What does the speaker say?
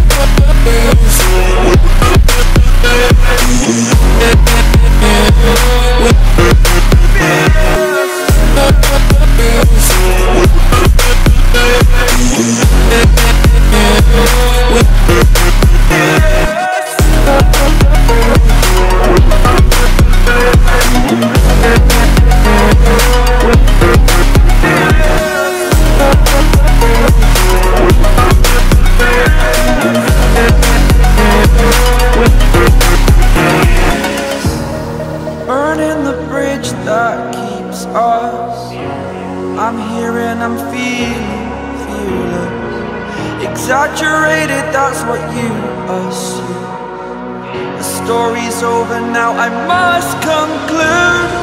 Thank Burning the bridge that keeps us. I'm here and I'm feeling fearless. Exaggerated, that's what you assume. The story's over now, I must conclude